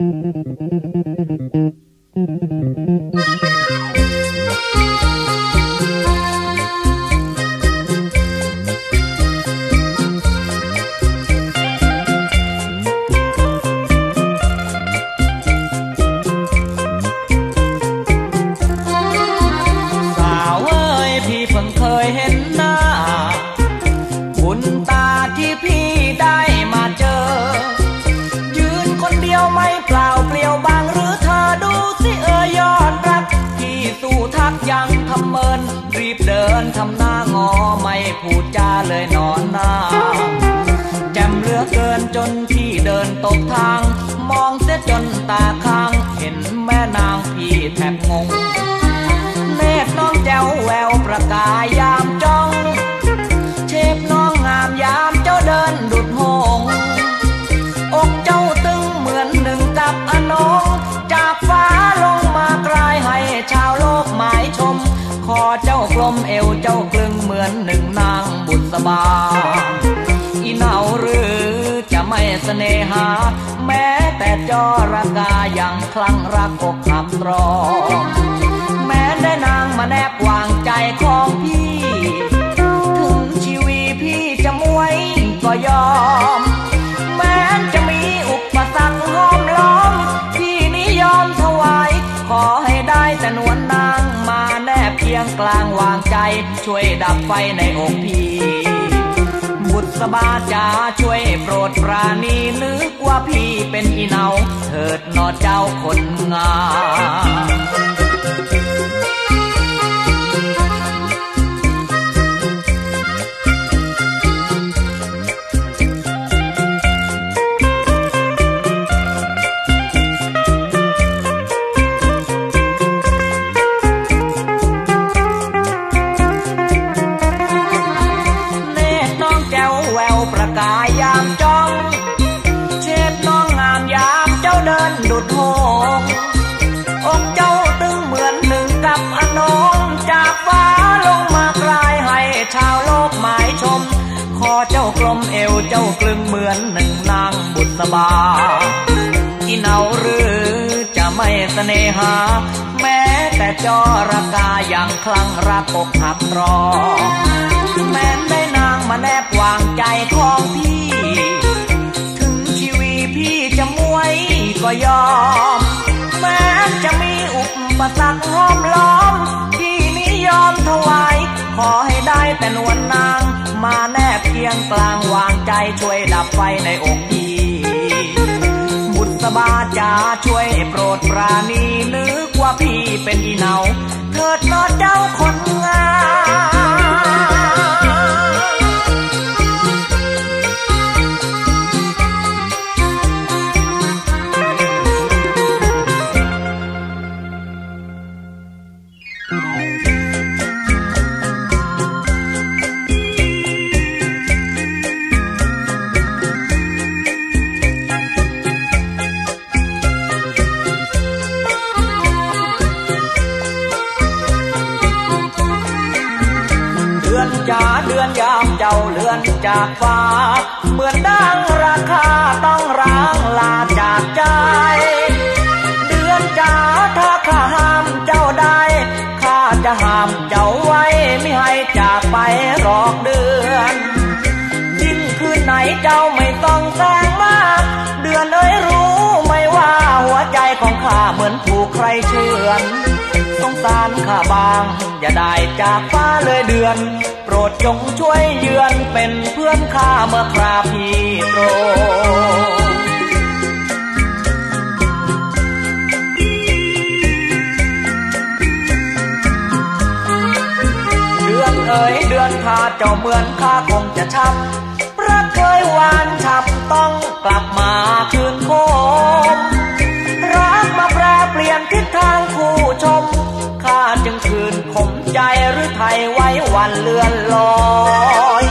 Mm-hmm. เดินดุดหงอกเจ้าตึงเหมือนหนึ่งกับอนองจากฟ้าลงมากลายให้ชาวโลกหมายชม คอเจ้ากลมเอวเจ้ากลึงเหมือนหนึ่งนางบุษบา อีเหนาหรือจะไม่สเสน่หา แม้แต่จอรากาอย่างคลั่งรักอกขับรองแม้ได้นางมาแนบวางใจคอ ช่วยดับไฟในอกพี่บุตรสบาจ๋าช่วยโปรดปราณีนึกว่าพี่เป็นอีเนาเถิดนอเจ้าคนงาม คลังรักอกหักรอ แม้นได้นางมาแนบวางใจของพี่ ถึงชีวีพี่จะมวยก็ยอม แม้จะมีอุปสรรคห้อมล้อม พี่นิยอมถวาย ขอให้ได้แต่นวลนนาง มาแนบเคียงกลางวางใจช่วยดับไฟในอกพี่บุษบาจ๋าช่วยโปรดปราณีนึกว่าพี่เป็นอีเนา คนงา จากฟ้า เหมือนดังราคาต้องร้างลาจากใจ เดือนจ๋าถ้าข้าห้ามเจ้าได้ข้าจะห้ามเจ้าไว้ไม่ให้จากไปหรอกเดือนยิ่งคืนไหนเจ้าไม่ต้องแสงมาก เดือนเอ้ยรู้ไม่ว่าหัวใจของข้าเหมือนถูกใครเชือนสงสารข้าบาง จะได้จากฟ้าเลยเดือน โปรดจงช่วยเยือนเป็นเพื่อนข้าเมื่อคราพี่โตเดือนเอ๋ยเดือนข้าเจ้าเหมือนข้าคงจะช้ำรักเคยหวานช้ำต้องกลับมาคืนโคม วันเลื่อนลอย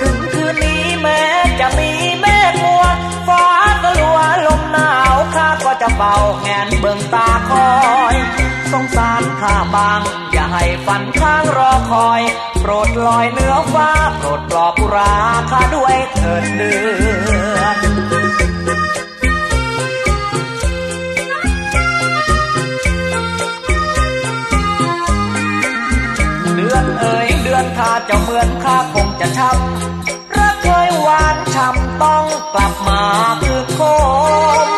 ถึงคืนนี้แม้จะมีแม่กลัวฟ้าก็ลัวลมหนาวข้าก็จะเป่าแงนเบิ่งตาคอยสงสารข้าบาง อย่าให้ฝันข้างรอคอย โปรดลอยเนื้อฟ้า โปรดปลอบราข้าด้วยเถิดเดือน กลับมาคือโคม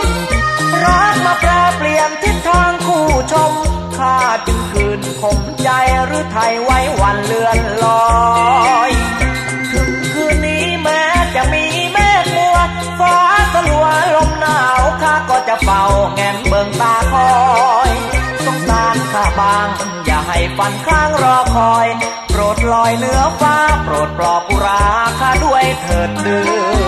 รักมาแปรเปลี่ยนทิศทางคู่ชมข้าจึงคืนขมใจหรือไทยไว้วันเลือนลอยถึงคืนนี้แม้จะมีเมฆมัวฟ้าสลัวลมหนาวข้าก็จะเฝ้าแงนเบิงตาคอยสงสารข้าบางอย่าให้ฟันข้างรอคอยโปรดลอยเนื้อฟ้าโปรดปลอบปุราข้าด้วยเถิดเดือ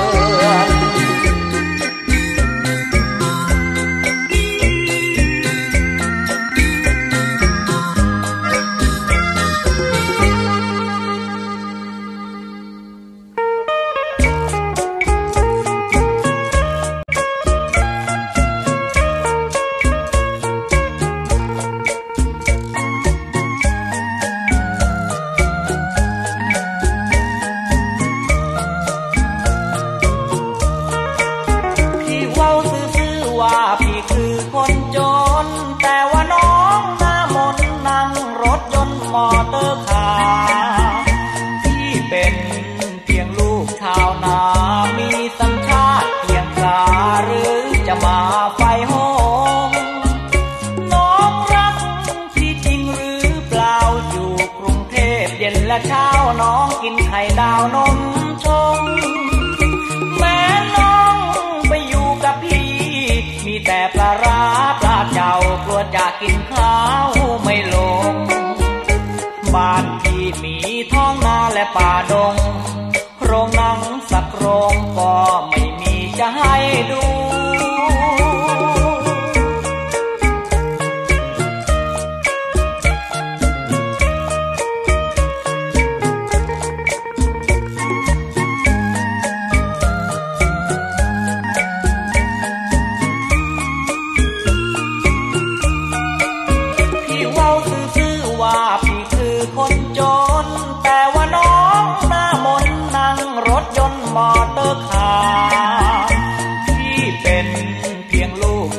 เช้าน้องกินไข่ดาวนมชงแม่น้องไปอยู่กับพี่ มีแต่ปลาร้าปลาเจ้ากลัวจะกินข้าว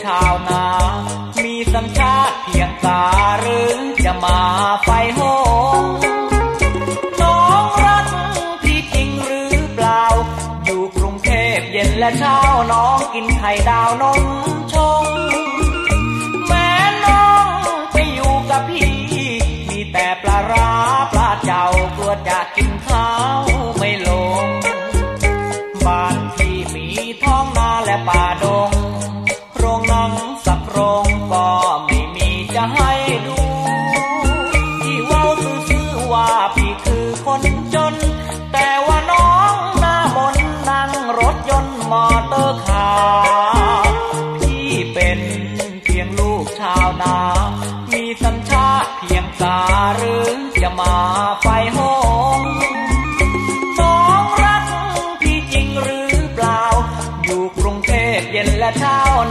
ชาวนา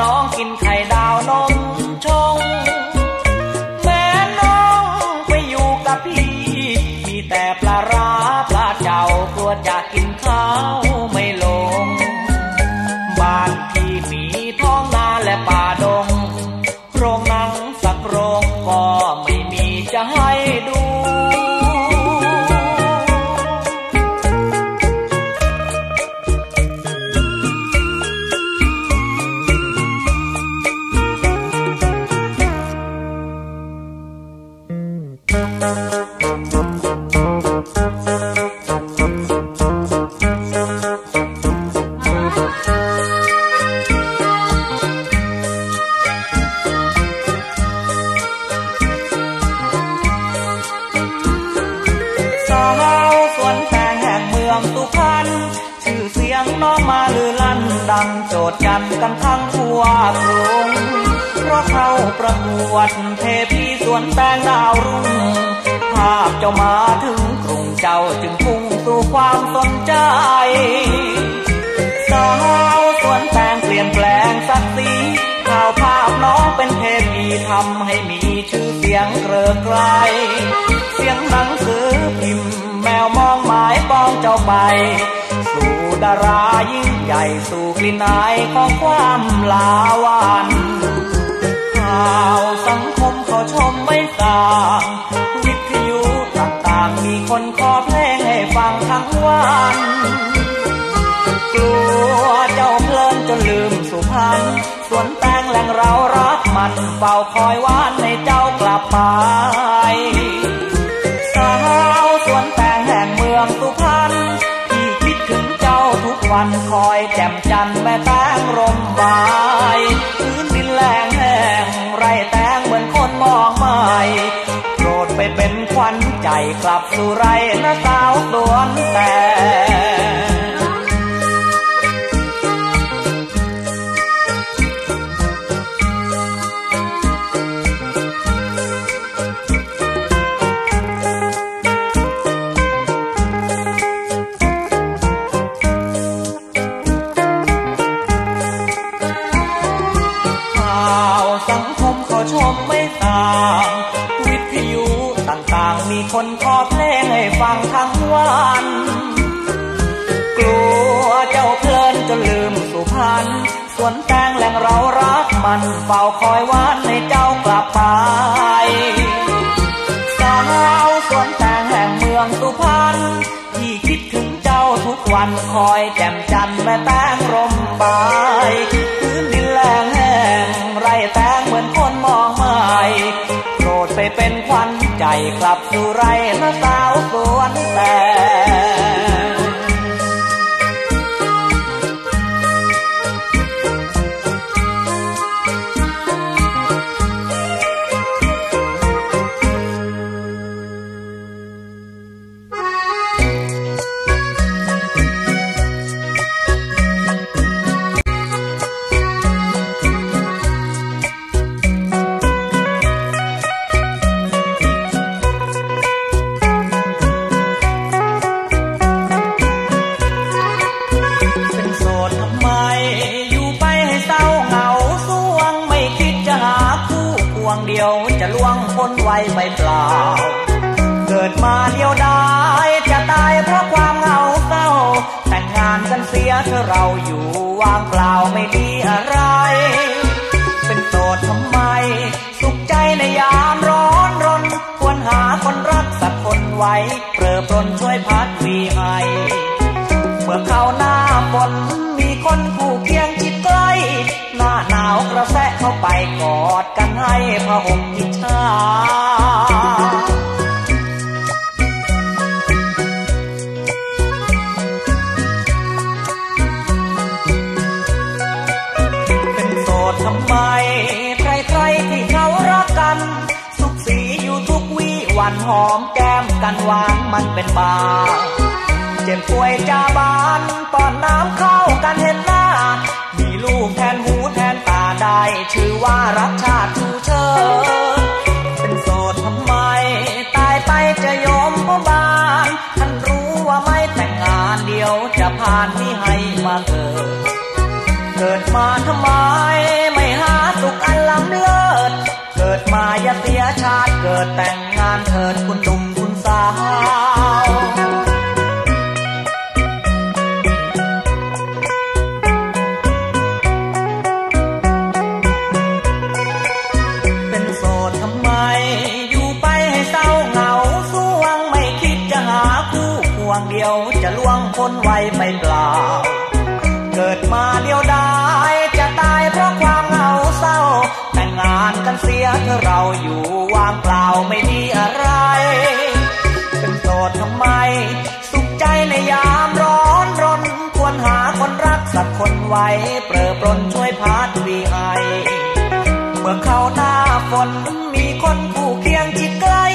น้องกินไข่ดาว นดังโจดจันกันทั้งทั่วกรุงเพราะเข้าประกวดเทพีสวนแตงดาวรุ่งภาพเจ้ามาถึงกรุงเจ้าจึงพุ่งสู่ความสนใจสาวสวนแตงเปลี่ยนแปลงสักสีข่าวภาพน้องเป็นเทพีทำให้มีชื่อเสียงเกลือไกลเสียงหนังสือพิมพ์แมวมองหมายปองเจ้าไป สู่ดารายิ่งใหญ่สู่กลิ่นอายของความลาวันข่าวสังคมเขาชมไม่ต่างวิทยุต่างๆมีคนขอเพลงให้ฟังทั้งวันกลัวเจ้าเพลินจนลืมสุพรรณสวนแตงแหล่งเรารักมันเฝ้าคอยว่านให้เจ้ากลับไป แม่แตงรมไม้พื้นดินแรงแห้งไรแตงเหมือนคนมองไม่โปรดไปเป็นควันใจกลับสู่ไรนะสาวสวนแต่ สวนแตงแหล่งเรารักมันเฝ้าคอยวานให้เจ้ากลับไปสาวสวนแตงแห่งเมืองสุพรรณที่คิดถึงเจ้าทุกวันคอยแจ่ม เปรอปรนช่วยพัดวีไอเมื่อเข้าหน้าฝนมีคนคู่เคียงจิตใกล้หน้าหนาวกระแสเข้าไปกอดกันให้พะห่มอิจฉา อมแก้มกันหวานมันเป็นบา เจ็บป่วยจาบานป้อนน้ำเข้ากันเห็นหน้า มีลูกแทนหูแทนตาได้ ชื่อว่ารักชาติชูเชิดเป็นโสดทำไม ตายไปจะยอมพ่บานท่านรู้ว่าไม่แต่งงานเดียวจะผ่านที่ให้มาเกิด เกิดมาทำไม มาอย่าเสียชาติเกิดแต่งงานเถิดคุณหนุ่ม กันเสียเธอเราอยู่ว่างเปล่าไม่มีอะไร เป็นโสดทำไม สุขใจในยามร้อนรน ควรหาคนรักสักคนไว้ เปรอปรนช่วยพาดวีให้เมื่อเข้าหน้าฝนมีคนผู้เคียงจิตใกล้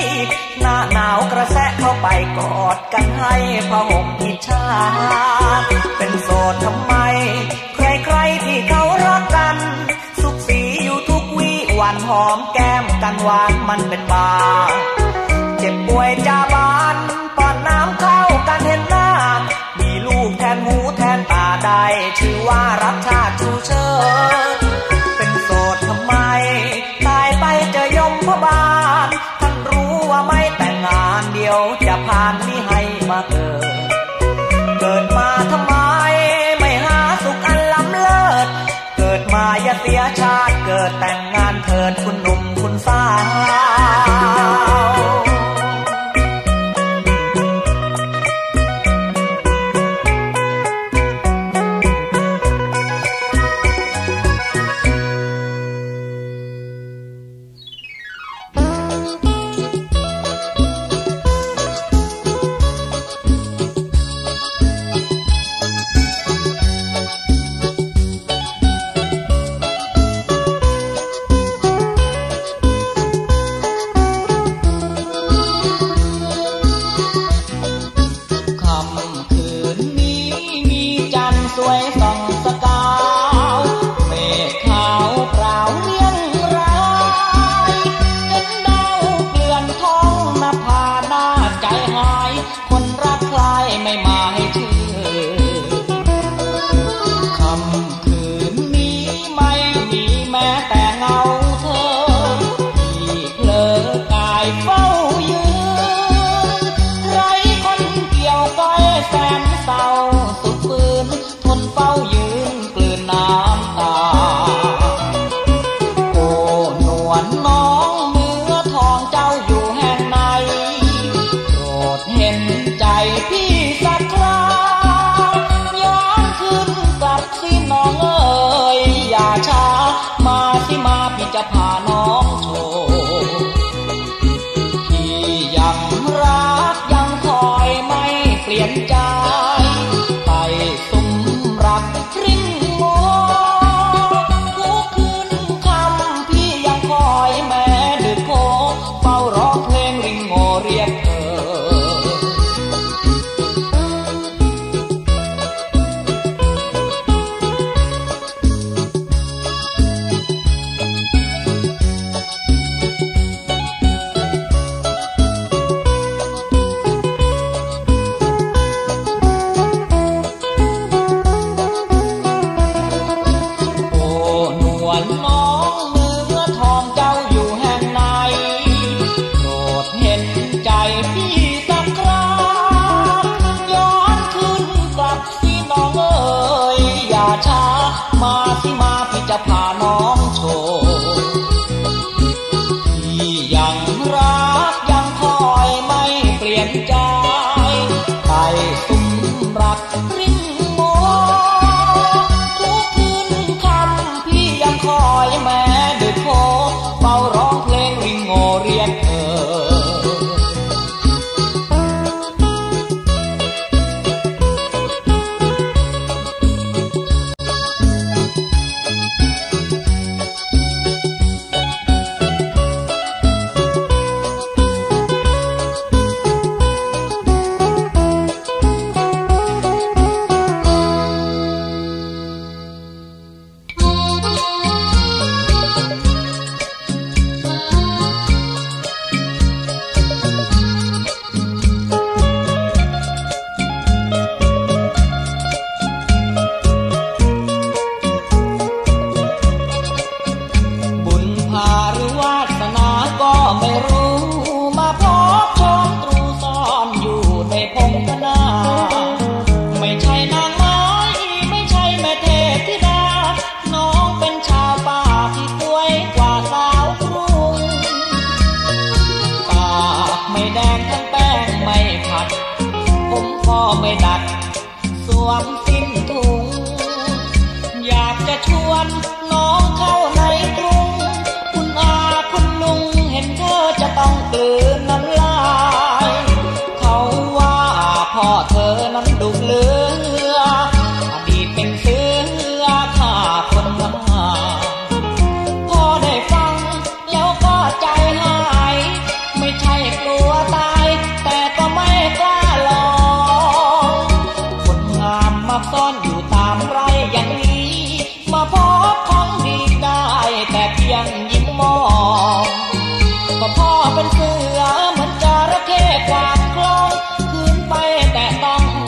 หน้าหนาวกระแสเข้าไปกอดกันให้พะห่มอิจฉาเป็นโสดทำไม อมแก้มกันหวานมันเป็นบาเจ็บป่วยจาบานป้อนน้ำเข้ากันเห็นหน้า มีลูกแทนหูแทนตาได้ ชื่อว่ารักชาติชูเชิดเป็นโสดทำไม ตายไปจะยมพบาลท่านรู้ว่าไม่แต่งงานเดียวจะผ่านนี้ให้มาเกิด เกิดมาทำไม ไม่หาสุขอันล้ำเลิศ เกิดมาอย่าเสียชาติ เกิดแต่งงานเถิดคุณหนุ่ม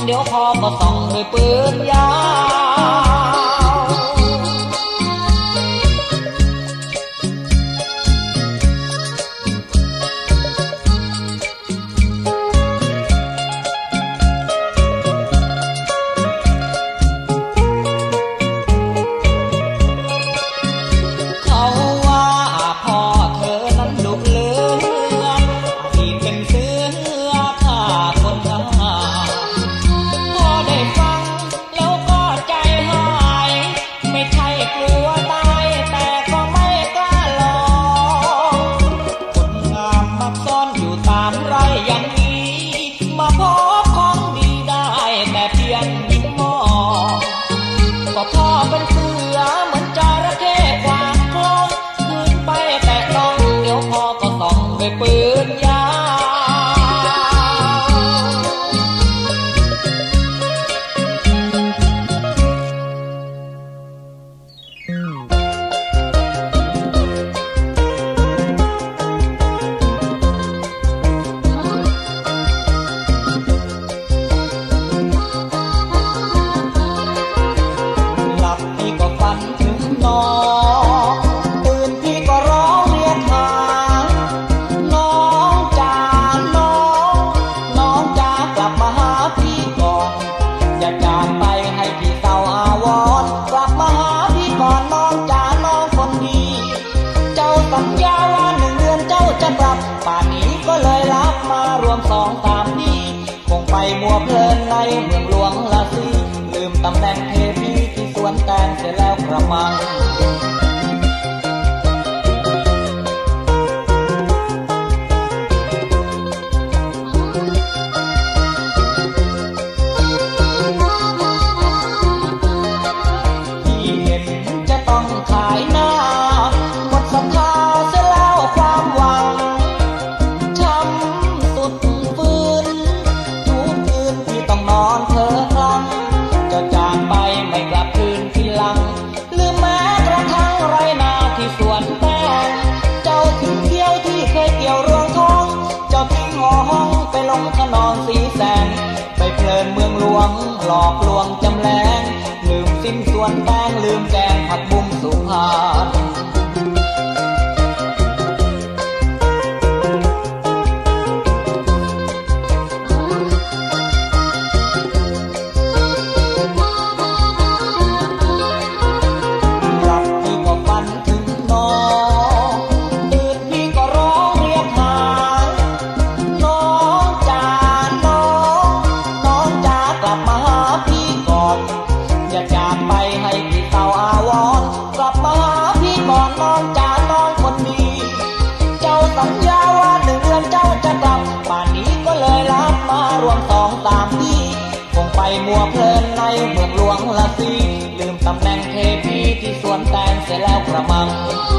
เดี๋ยวพอมาส่องด้วยปืนยา Mang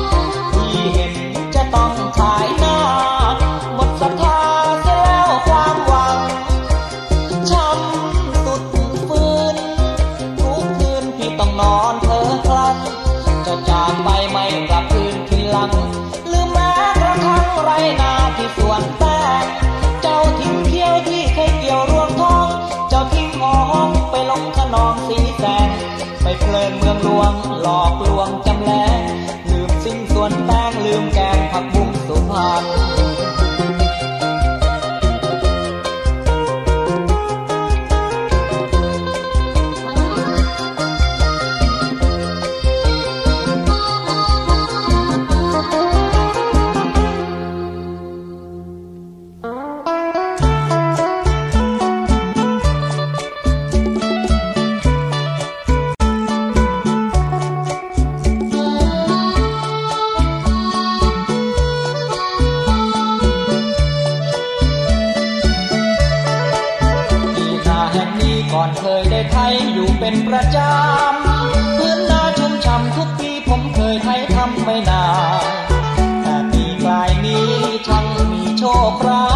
pra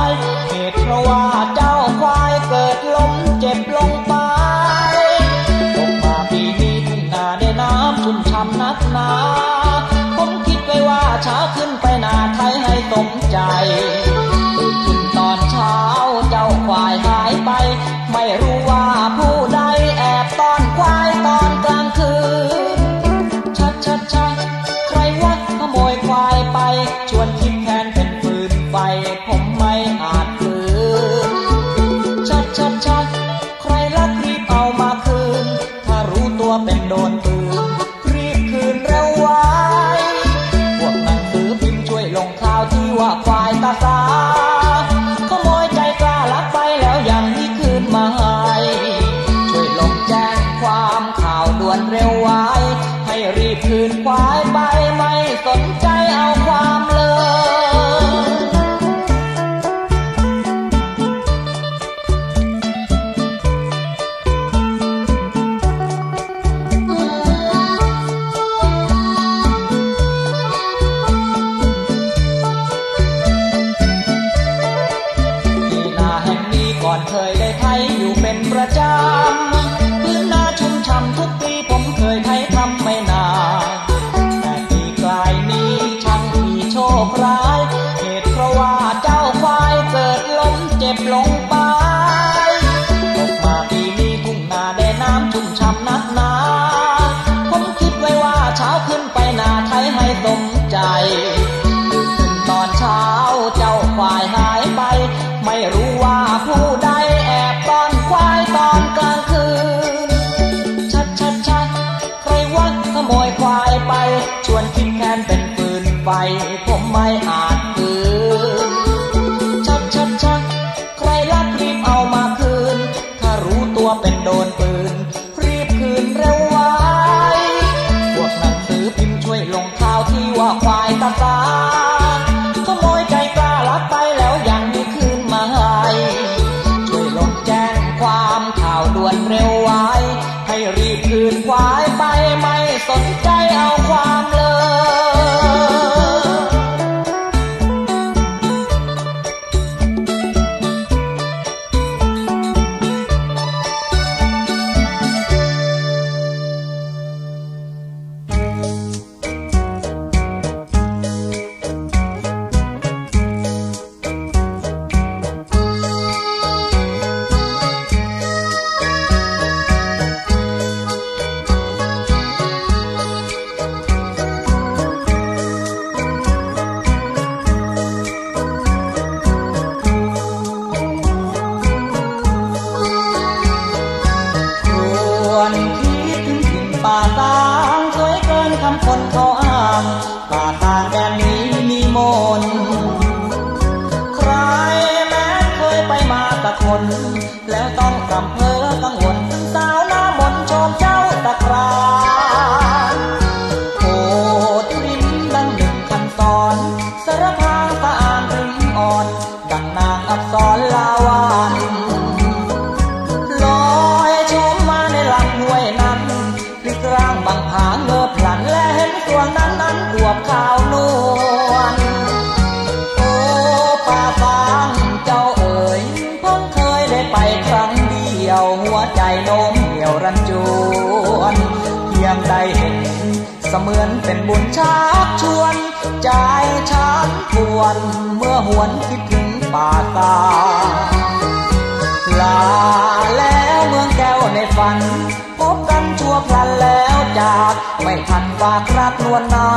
ไปผมไม่อา เสมือนเป็นบุญชักชวนใจฉันปวนเมื่อหวนคิดถึงป่าตาลาแล้วเมืองแก้วในฝัน พบกันชั่วพลันแล้วจาก ไม่ทันฝากรักนวลนา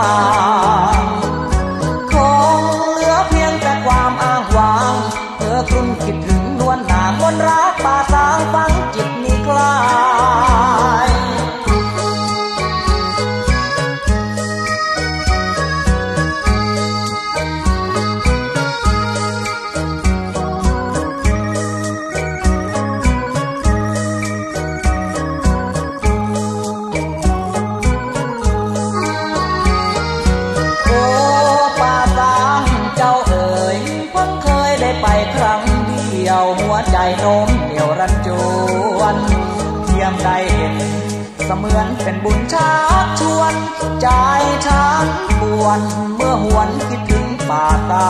เป็นบุญชักชวนใจฉันปวนเมื่อหวนคิดถึงป่าตา